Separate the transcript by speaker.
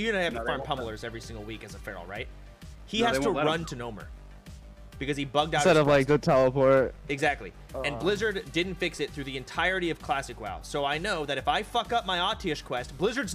Speaker 1: you're gonna have
Speaker 2: No,
Speaker 1: to farm pummelers every single week as a feral, right? He
Speaker 2: No,
Speaker 1: has to run
Speaker 2: him.
Speaker 1: to Gnomer because he bugged out
Speaker 3: Instead of like the teleport.
Speaker 1: exactly. and Blizzard didn't fix it through the entirety of Classic WoW. So I know that if I fuck up my Atiesh quest, Blizzard's